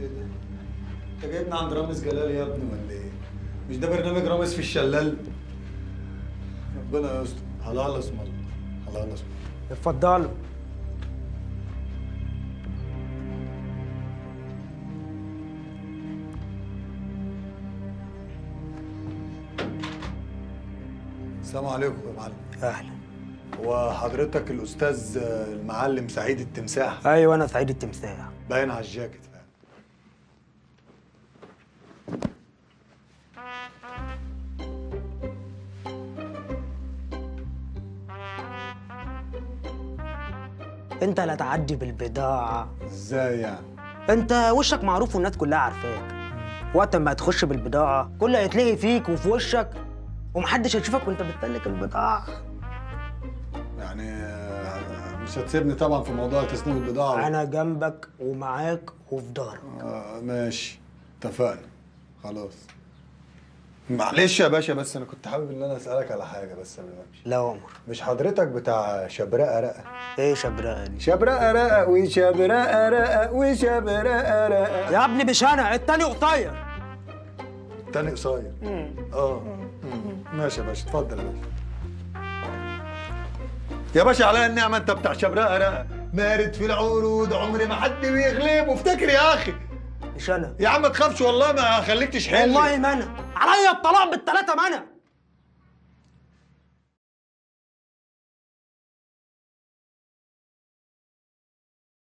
انت جايبنا عند رامز جلال يا ابني ولا إيه؟ مش ده برنامج رامز في الشلال؟ ربنا يستر. حلال اسم الله حلال اسم الله اتفضلوا السلام عليكم يا معلم. أهلا. هو حضرتك الأستاذ المعلم سعيد التمساح؟ أيوه أنا سعيد التمساح. باين على الجاكيت. انت لا تعدي بالبضاعة. إزاي يعني؟ انت وشك معروف والناس كلها عارفاك. وقت ما تخش بالبضاعة كله هيتلهي فيك وفي وشك ومحدش هيشوفك وانت بتسلك البضاعة. يعني مش هتسيبني طبعا في موضوع تسليم البضاعة أنا جنبك ومعاك وفي ظهرك آه ماشي. اتفقنا. خلاص. معلش يا باشا بس أنا كنت حابب إن أنا أسألك على حاجة بس قبل ما أمشي. لا عمر. مش حضرتك بتاع شبرقه رقة؟ إيه شبرقه دي شبرقه رقة وشبرقه رقة وشبرقه رقة. يا ابني مش أنا التاني قصير. تاني قصير؟ آه. ماشي يا باشا اتفضل يا باشا. يا باشا عليا النعمة أنت بتاع شبرقه رقة. مارد في العروض عمري ما حد بيغلب وافتكر يا أخي. مش أنا. يا عم ما تخافش والله ما هخليك تشحن لي. والله ما أنا. عليا الطلاق بالثلاثة ما أنا